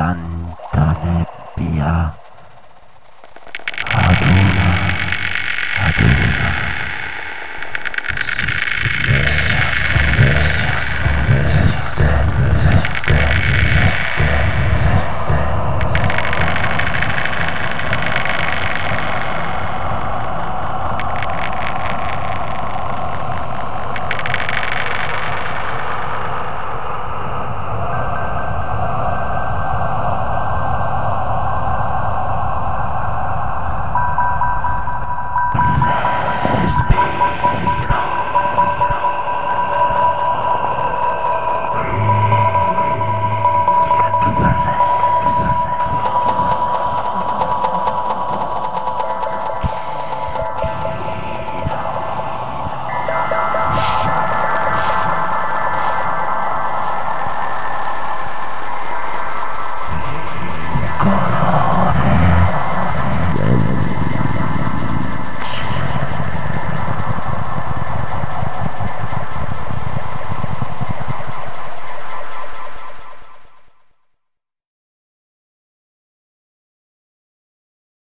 tanta nebbia God.